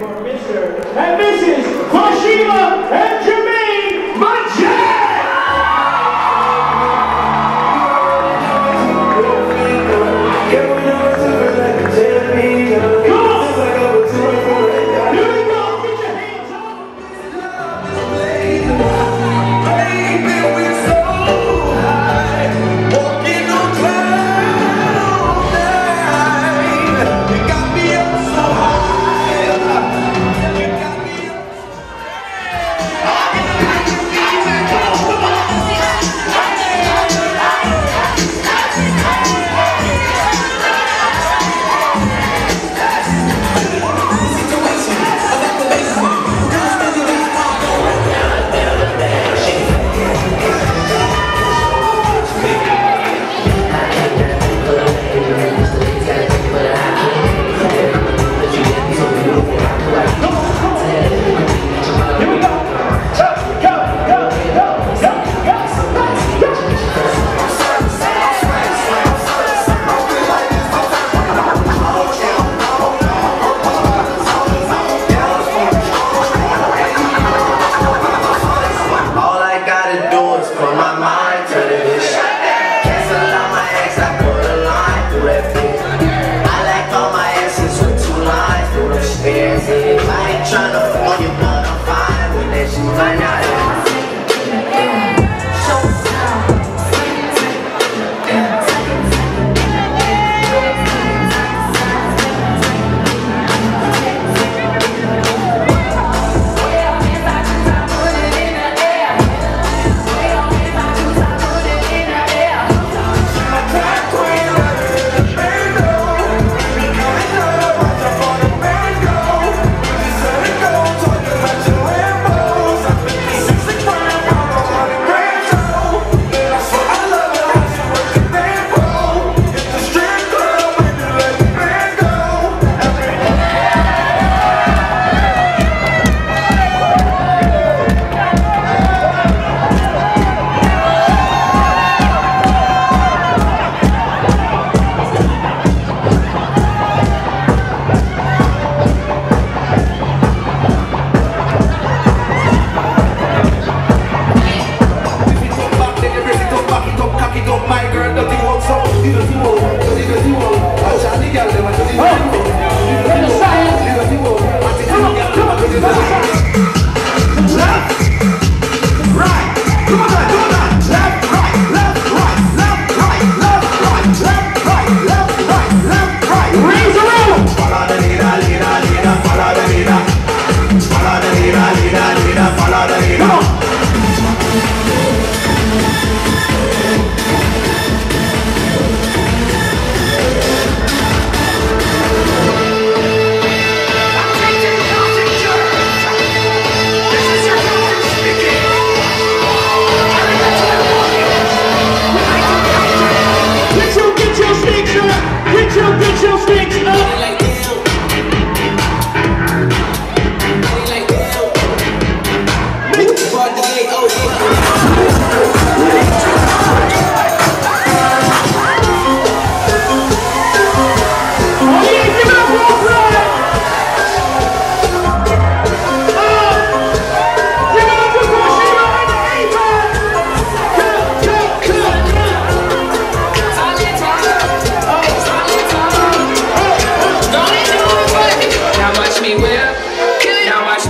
for Mr. and Mrs. Koshima and Jim. from for my mind to this.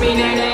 me, nay, nay.